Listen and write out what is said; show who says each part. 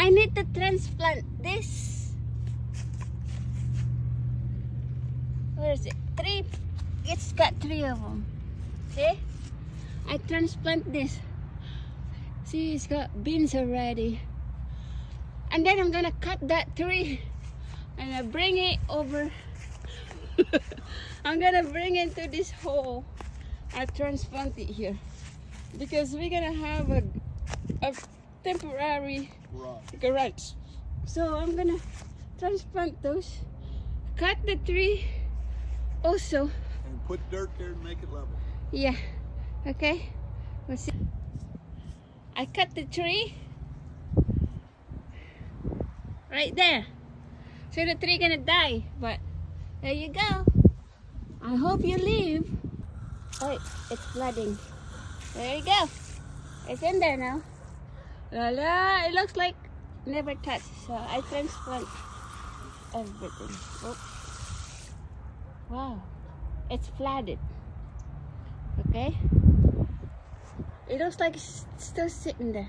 Speaker 1: I need to transplant this. Where is it? Three. It's got three of them. See? I transplant this. See, it's got beans already. And then I'm gonna cut that tree and I bring it over. I'm gonna bring it to this hole. I transplant it here because we're gonna have a, a temporary garage. So I'm gonna transplant those, cut the tree also.
Speaker 2: And put dirt there and make it level.
Speaker 1: Yeah, okay. We'll see. I cut the tree right there. So the tree gonna die, but there you go. I hope you leave. Oh, it's flooding. There you go. It's in there now. La la, it looks like never touched. So I transplant everything. Wow, it's flooded. Okay. It looks like it's still sitting there.